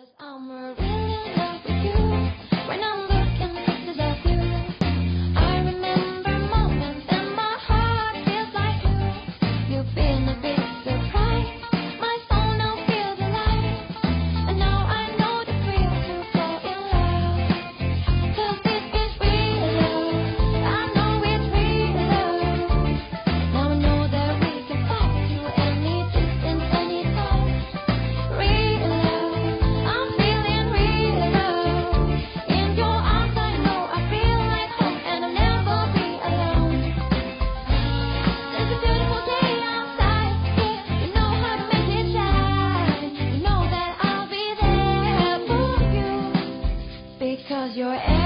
Cause I'm a real Cause you're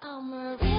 feeling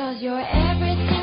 Cause you're everything